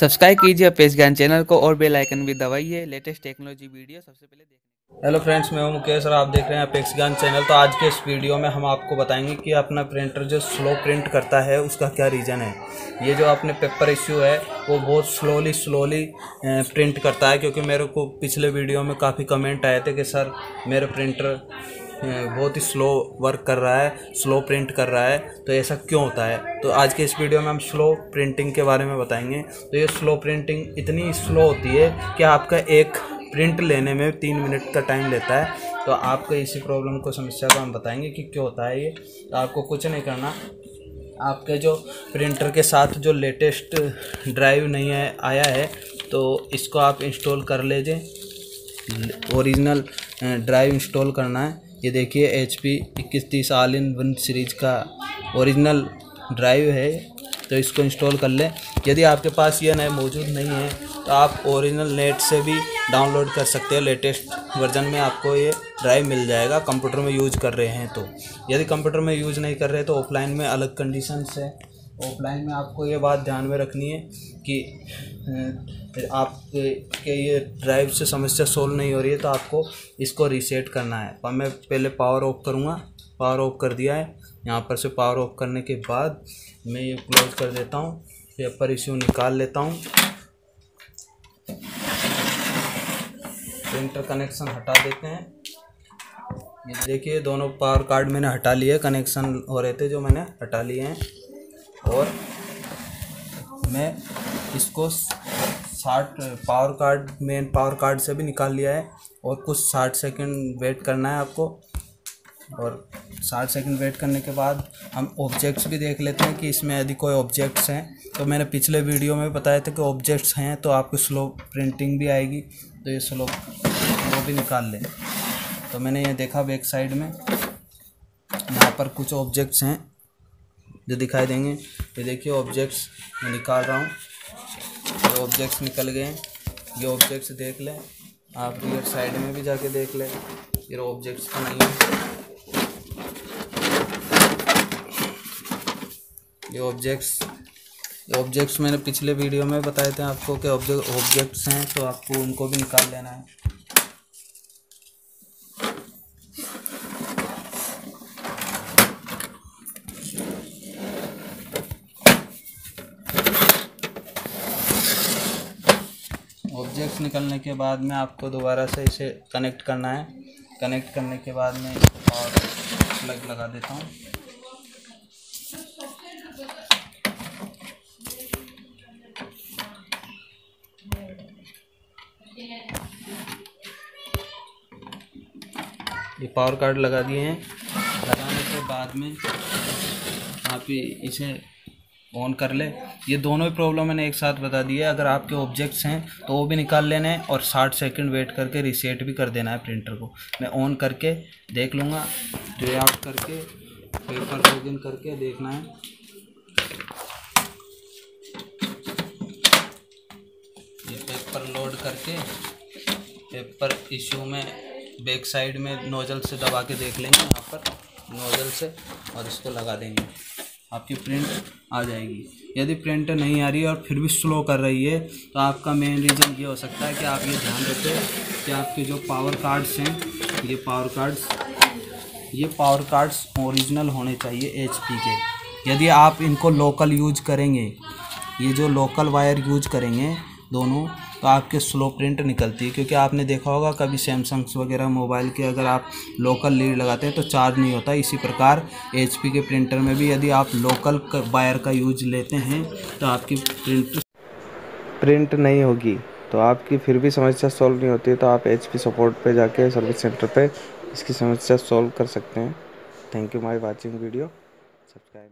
Subscribe कीजिए page ज्ञान channel को और बेल आइकन भी दबाइए। लेटेस्ट टेक्नोलॉजी वीडियो सबसे पहले हेलो फ्रेंड्स, मैं हूँ मुकेश और आप देख रहे हैं अपेक्स ज्ञान चैनल। तो आज के इस वीडियो में हम आपको बताएँगे कि अपना प्रिंटर जो स्लो प्रिंट करता है, उसका क्या रीज़न है। ये जो अपने पेपर इश्यू है, वो बहुत स्लोली स्लोली प्रिंट करता है, क्योंकि मेरे को पिछले वीडियो में काफ़ी कमेंट आए थे कि, सर, मेरा प्रिंटर बहुत ही स्लो वर्क कर रहा है स्लो प्रिंट कर रहा है तो ऐसा क्यों होता है? तो आज के इस वीडियो में हम स्लो प्रिंटिंग के बारे में बताएँगे। तो ये स्लो प्रिंटिंग इतनी स्लो होती है कि आपका एक प्रिंट लेने में तीन मिनट का टाइम लेता है। तो आपको इसी प्रॉब्लम को, समस्या को हम बताएँगे कि क्यों होता है ये। तो आपको कुछ नहीं करना। आपके जो प्रिंटर के साथ जो लेटेस्ट ड्राइव नहीं है, आया है तो इसको आप इंस्टॉल कर लीजिए। ओरिजिनल ड्राइव इंस्टॉल करना है। ये देखिए एच पी इक्कीस तीस आल इन वन सीरीज़ का ओरिजिनल ड्राइव है। तो इसको इंस्टॉल कर लें। यदि आपके पास ये नए मौजूद नहीं है तो आप ओरिजिनल नेट से भी डाउनलोड कर सकते हैं। लेटेस्ट वर्जन में आपको ये ड्राइव मिल जाएगा। कंप्यूटर में यूज़ कर रहे हैं तो। यदि कंप्यूटर में यूज़ नहीं कर रहे तो ऑफलाइन में अलग कंडीशन है। ऑफलाइन में आपको ये बात ध्यान में रखनी है कि आप के ये ड्राइव से समस्या सोल्व नहीं हो रही है तो आपको इसको रीसेट करना है। और मैं पहले पावर ऑफ़ करूँगा। पावर ऑफ़ कर दिया है। यहाँ पर से पावर ऑफ़ करने के बाद मैं ये क्लोज कर देता हूँ। पेपर इश्यू निकाल लेता हूँ। प्रिंटर कनेक्शन हटा देते हैं। देखिए, दोनों पावर कार्ड मैंने हटा लिए कनेक्शन हो रहे थे जो मैंने हटा लिए हैं। और मैं इसको साठ power cord main power cord से भी निकाल लिया है और कुछ साठ सेकंड वेट करना है आपको। और साठ सेकंड वेट करने के बाद हम ऑब्जेक्ट्स भी देख लेते हैं कि इसमें यदि कोई ऑब्जेक्ट्स हैं। तो मैंने पिछले वीडियो में बताया था कि ऑब्जेक्ट्स हैं तो आपको स्लो प्रिंटिंग भी आएगी तो ये स्लो वो भी निकाल लें। तो मैंने ये देखा बैक साइड में, यहाँ पर कुछ ऑब्जेक्ट्स हैं। जो दिखाई देंगे। ये देखिए ऑब्जेक्ट्स मैं निकाल रहा हूँ। ये ऑब्जेक्ट्स निकल गए ये ऑब्जेक्ट्स देख लें। आप रियर साइड में भी जाके देख लें। ये ऑब्जेक्ट्स तो नहीं है। ये ऑब्जेक्ट्स ऑब्जेक्ट्स मैंने पिछले वीडियो में बताए थे आपको कि ऑब्जेक्ट ऑब्जेक्ट्स हैं तो आपको उनको भी निकाल लेना है। ऑब्जेक्ट्स निकलने के बाद में आपको दोबारा से इसे कनेक्ट करना है। कनेक्ट करने के बाद में और प्लग लगा देता हूँ। ये पावर कार्ड लगा दिए हैं। लगाने के बाद में आप इसे ऑन कर ले। ये दोनों ही प्रॉब्लम मैंने एक साथ बता दी है अगर आपके ऑब्जेक्ट्स हैं तो वो भी निकाल लेने हैं और साठ सेकंड वेट करके रीसेट भी कर देना है प्रिंटर को। मैं ऑन करके देख लूँगा। ड्रे आउट करके पेपर लॉग इन करके देखना है। ये पेपर लोड करके पेपर इशू में बैक साइड में नोजल से दबा के देख लेंगे, यहाँ पर नोजल से, और इसको लगा देंगे। आपकी प्रिंट आ जाएगी। यदि प्रिंट नहीं आ रही है और फिर भी स्लो कर रही है तो आपका मेन रीज़न ये हो सकता है कि आप ये ध्यान रखें कि आपके जो पावर कार्ड्स हैं, ये पावर कार्ड्स ये पावर कार्ड्स ओरिजिनल होने चाहिए एचपी के। यदि आप इनको लोकल यूज़ करेंगे, ये जो लोकल वायर यूज़ करेंगे दोनों तो आपके स्लो प्रिंट निकलती है, क्योंकि आपने देखा होगा कभी सैमसंग्स वगैरह मोबाइल के अगर आप लोकल लीड लगाते हैं तो चार्ज नहीं होता। इसी प्रकार HP के प्रिंटर में भी यदि आप लोकल वायर का यूज़ लेते हैं तो आपकी प्रिंट प्रिंट नहीं होगी तो आपकी फिर भी समस्या सॉल्व नहीं होती तो आप एच सपोर्ट पे जाके सर्विस सेंटर पे इसकी समस्या सॉल्व कर सकते हैं। Thank you my watching video subscribe